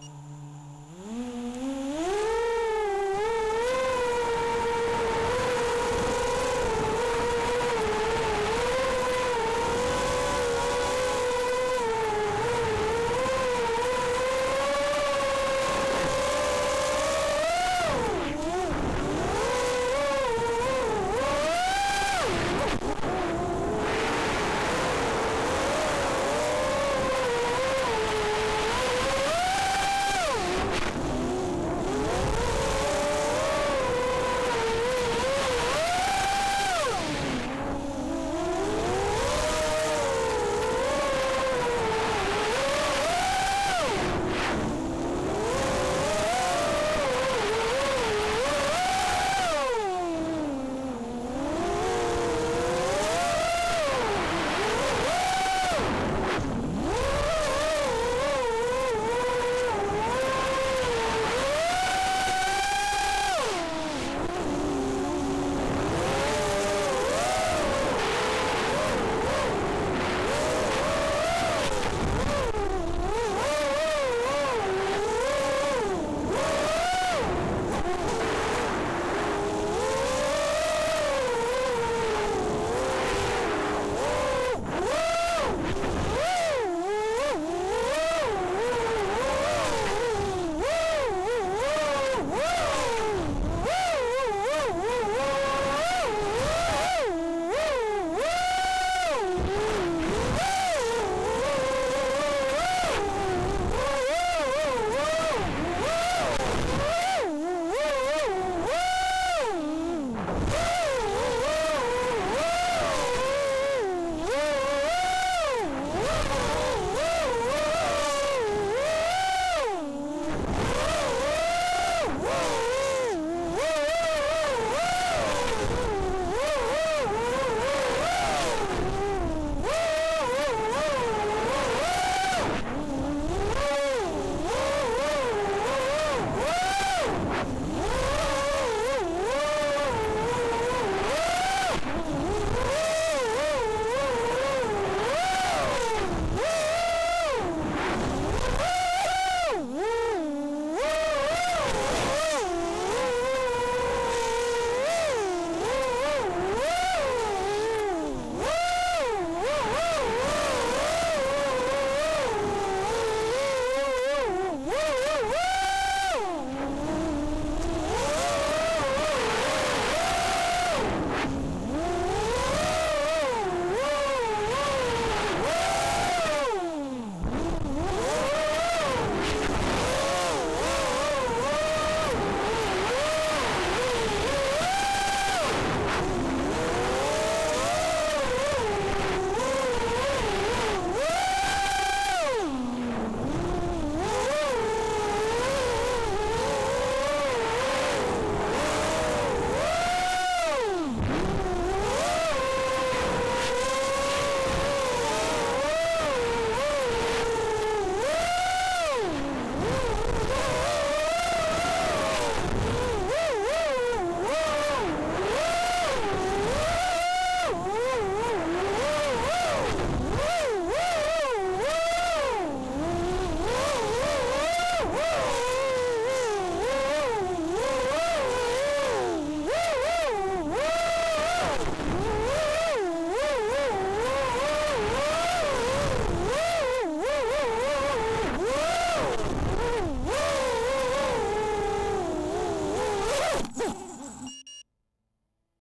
Oh.